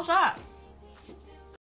What's that?